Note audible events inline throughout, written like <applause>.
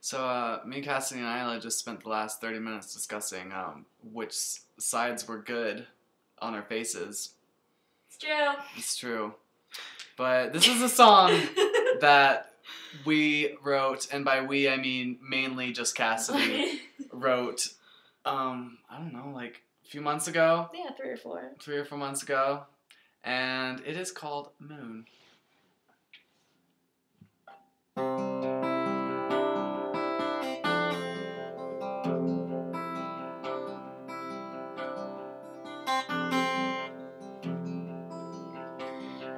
So, uh, me, Kassidy, and Isla just spent the last 30 minutes discussing um, which sides were good on our faces. It's true. It's true. But this is a song <laughs> that we wrote, and by we, I mean mainly just Kassidy, <laughs> wrote, um, I don't know, like a few months ago, yeah, three or four. three or four months ago. And it is called Moon.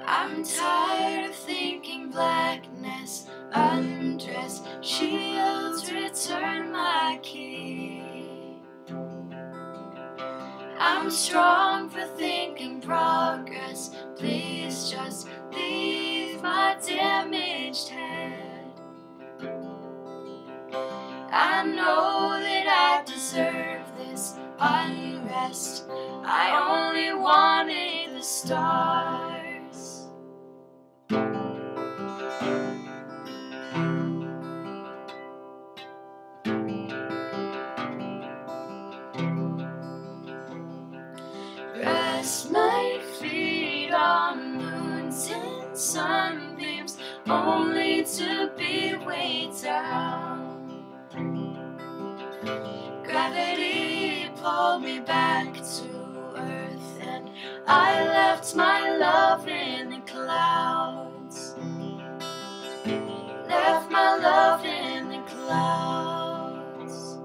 I'm tired of thinking blackness, undress, shields, return my key. I'm strong for thinking progress, please just leave my damaged head. I know that deserve this unrest, I only wanted the stars. Rest my feet on moons and sunbeams, only to be weighed down. Gravity pulled me back to earth, and I left my love in the clouds. Left my love in the clouds.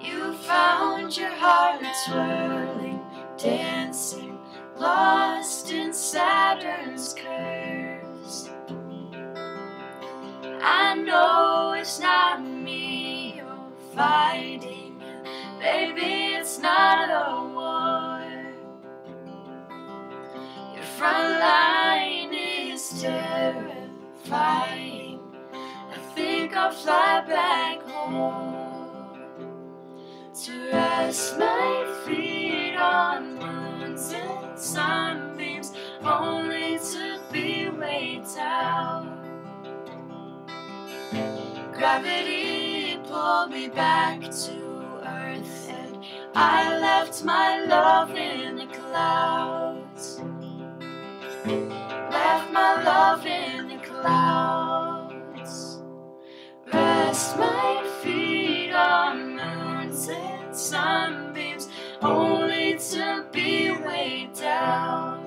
You found your heart's swirling, dancing, lost in Saturn's curves. I know it's not me you're fighting, baby, it's not a war. Your front line is terrifying. I think I'll fly back home to rest my Gravity pulled me back to earth, and I left my love in the clouds. Left my love in the clouds. Rest my feet on moons and sunbeams, only to be weighed down.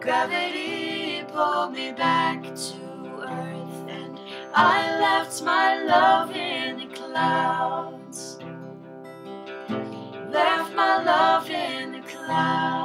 Gravity pulled me back to I left my love in the clouds. Left my love in the clouds.